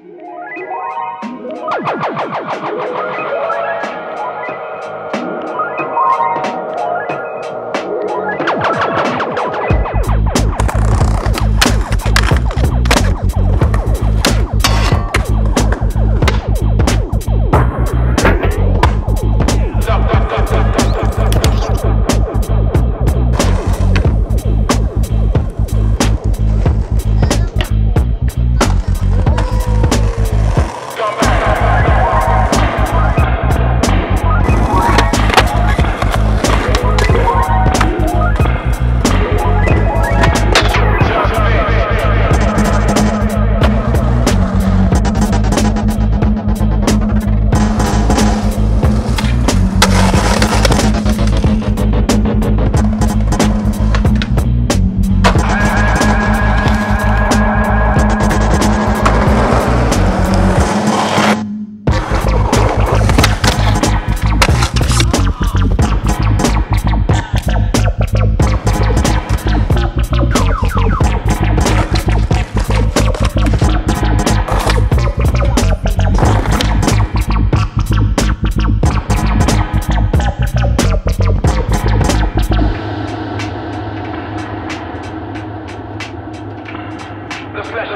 Música The flesh